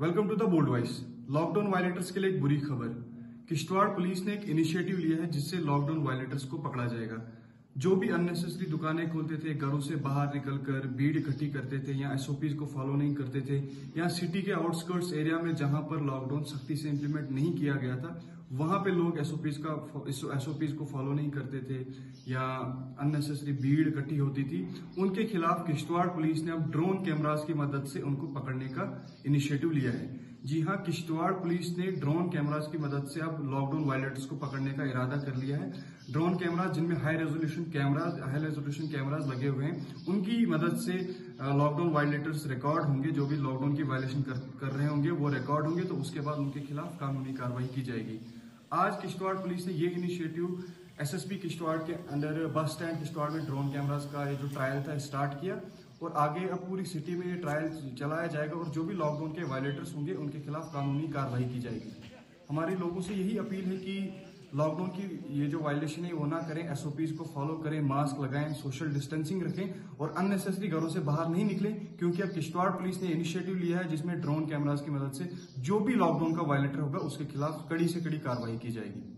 Welcome to the bold voice lockdown violators के लिए एक बुरी खबर. किश्तवाड़ पुलिस ने एक इनिशिएटिव लिया है जिससे लॉकडाउन वायलेटर्स को पकड़ा जाएगा. जो भी अननेसेसरी दुकानें खोलते थे, घरों से बाहर निकलकर भीड़ इकट्ठी करते थे या एसओपीज को फॉलो नहीं करते थे या सिटी के आउटस्कर्ट्स एरिया में जहाँ पर लॉकडाउन सख्ती से इंप्लीमेंट नहीं किया गया था, वहाँ पे लोग एसओपीज का एसओपीज को फॉलो नहीं करते थे या अननेसेसरी भीड़ इकट्ठी होती थी। उनके खिलाफ किश्तवाड़ पुलिस ने अब ड्रोन कैमराज की मदद से उनको पकड़ने का इनिशिएटिव लिया है। जी हाँ किश्तवाड़ पुलिस ने ड्रोन कैमराज की मदद से अब लॉकडाउन वायलेटर्स को पकड़ने का इरादा कर लिया है। ड्रोन कैमराज जिनमें high resolution cameras high resolution cameras लगे हुए हैं उनकी मदद से लॉकडाउन वायलेटर्स रिकॉर्ड होंगे जो भी लॉकडाउन की वायलेशन कर, कर रहे होंगे वो रिकॉर्ड होंगे तो उसके बाद उनके खिलाफ कानूनी कार्रवाई की जाएगी। आज किश्तवाड़ पुलिस ने ये इनिशिएटिव एसएसपी किश्तवाड़ के अंडर बस स्टैंड किश्तवाड़ में ड्रोन कैमराज का ये जो ट्रायल था स्टार्ट किया। और आगे अब पूरी सिटी में ये ट्रायल चलाया जाएगा और जो भी लॉकडाउन के वायलेटर्स होंगे, उनके खिलाफ कानूनी कार्रवाई की जाएगी। हमारे लोगों से यही अपील है कि लॉकडाउन की ये जो वायलेशन है, वो ना करें एसओपीज को फॉलो करें मास्क लगाएँ सोशल डिस्टेंसिंग रखें और अननेसेसरी घरों से बाहर नहीं निकलें, क्योंकि अब किश्तवाड़ पुलिस ने इनिशिएटिव लिया है जिसमें ड्रोन कैमराज की मदद से जो भी लॉकडाउन का वायलेटर होगा, उसके खिलाफ कड़ी से कड़ी कार्रवाई की जाएगी।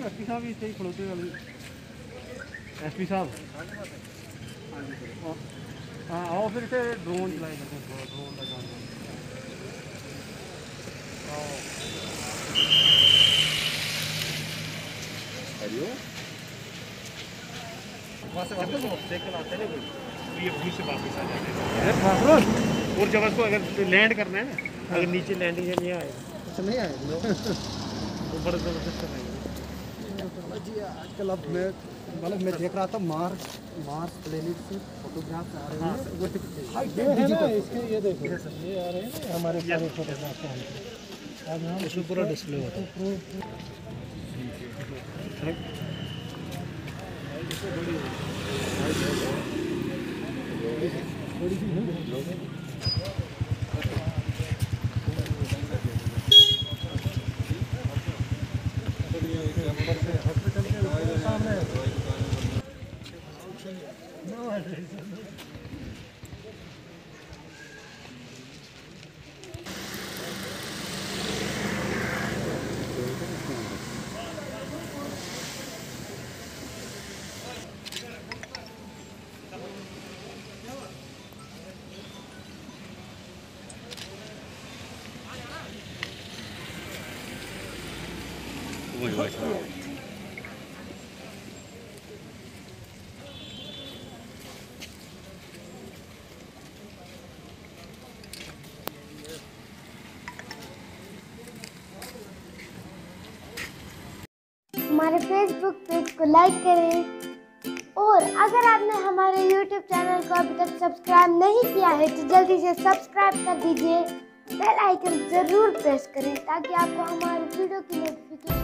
ਐਸਪੀ ਸਾਹਿਬ ਵੀ ਇੱਥੇ ਹੀ ਖਲੋਤੇ ਵਾਲੇ ਐਸਪੀ ਸਾਹਿਬ ਹਾਂ ਆਓ ਫਿਰ ਇੱਥੇ ਡਰੋਨ ਚਲਾਏ ਜਾਂਦੇ ਡਰੋਨ ਦਾ ਕੰਮ आओ हरिओम मोटरसाइकिल आते ना कोई ये भूल से वापस आ जाएंगे और जब उसको अगर लैंड करना है ना अगर नीचे लैंडिंग नहीं आए अच्छा नहीं आए तो बड़ा जबरदस्त रहेगा जी आजकल अब मैं मतलब मैं देख रहा था मार्स मार्स प्लेनेट से फोटोग्राफ आ रहे हैं। वो ये है इसके ये देखो ये आ रहे हैं हमारे सारे फोटोग्राफ अब हम इसमें पूरा डिस्प्ले होता है। Really like that. हमारे फेसबुक पेज को लाइक करें। और अगर आपने हमारे यूट्यूब चैनल को अभी तक सब्सक्राइब नहीं किया है तो जल्दी से सब्सक्राइब कर दीजिए। बेल आइकन ज़रूर प्रेस करें, ताकि आपको हमारे वीडियो की नोटिफिकेशन